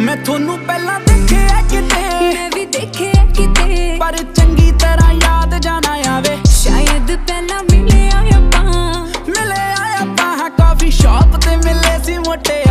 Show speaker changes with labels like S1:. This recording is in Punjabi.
S1: ਮੈਂ ਤੁਹਾਨੂੰ ਪਹਿਲਾਂ ਦੇਖਿਆ ਕਿਤੇ। ਮੈਂ
S2: ਵੀ ਦੇਖਿਆ ਕਿਤੇ।
S1: ਪਰ ਚੰਗੀ ਤਰ੍ਹਾਂ ਯਾਦ ਜਾਣਾ ਆਵੇ।
S2: ਸ਼ਾਇਦ ਪਹਿਲਾਂ ਮਿਲੇ ਆਇਆ ਪਾ
S1: ਮਿਲੇ ਆਇਆ ਪਾ ਕਾਫੀ ਸ਼ਾਪ ਤੇ ਮਿਲੇ ਸੀ ਮੋਟੇ।